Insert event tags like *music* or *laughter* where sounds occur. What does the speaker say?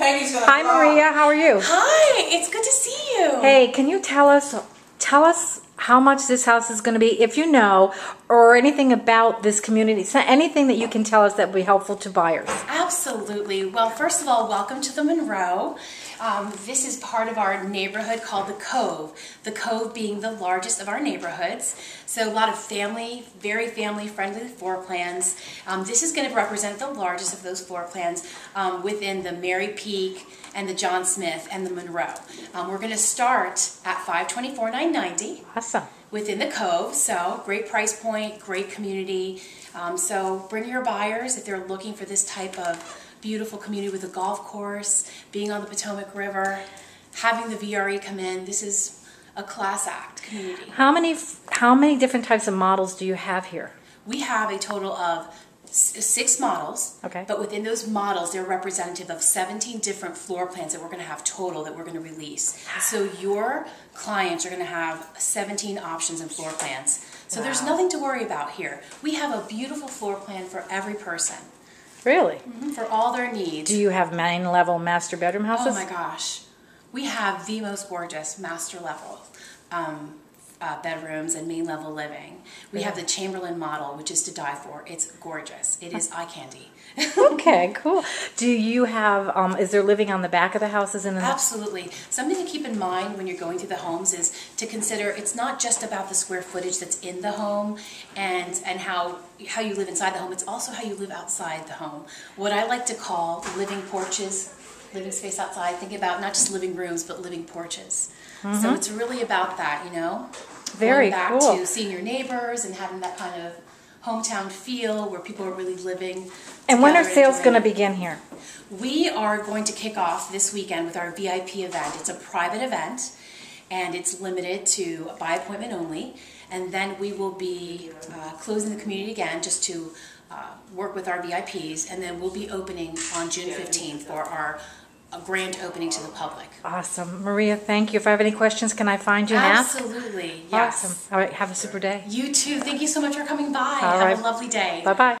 Peggy's gonna Hi. Maria. How are you? Hi, it's good to see you. Hey, can you tell us tell us how much this house is going to be, if you know, or anything about this community? Anything that you can tell us that would be helpful to buyers. Ah, Absolutely. Well, first of all, welcome to the Monroe. Um, this is part of our neighborhood called the Cove. The Cove being the largest of our neighborhoods. So a lot of family, very family friendly floor plans. Um, this is going to represent the largest of those floor plans um, within the Mary Peak and the John Smith and the Monroe. Um, we're going to start at 524,990. Awesome. Within the Cove. So great price point, great community. Um, so bring your buyers if they're looking for this type of beautiful community with a golf course, being on the Potomac River, having the VRE come in. This is a class act community. How many how many different types of models do you have here? We have a total of six models. Okay. But within those models, they're representative of 17 different floor plans that we're going to have total that we're going to release. So your clients are going to have 17 options and floor plans. So there's nothing to worry about here. We have a beautiful floor plan for every person, Really? for all their needs. Do you have main level master bedroom houses? Oh my gosh. We have the most gorgeous master level um, uh, bedrooms and main level living. We have the Chamberlain model, which is to die for. It's gorgeous. It is eye candy. *laughs* okay, cool. Do you have um is there living on the back of the houses in the Absolutely. Something to keep in mind when you're going through the homes is to consider it's not just about the square footage that's in the home and and how how you live inside the home. It's also how you live outside the home. What I like to call living porches, living space outside. Think about not just living rooms but living porches. So it's really about that, you know. Very back cool. to seeing your neighbors and having that kind of hometown feel where people are really living. And when are sales going to begin here? We are going to kick off this weekend with our VIP event. It's a private event and it's limited to by appointment only. And then we will be uh, closing the community again just to uh, work with our VIPs. And then we'll be opening on June 15th for our uh, grand opening to the public. Awesome. Maria, thank you. If I have any questions, can I find you ask? Absolutely. Yes. Awesome. All right, have a super day. You too. Thank you so much for coming by. All Have right. a lovely day. Bye-bye.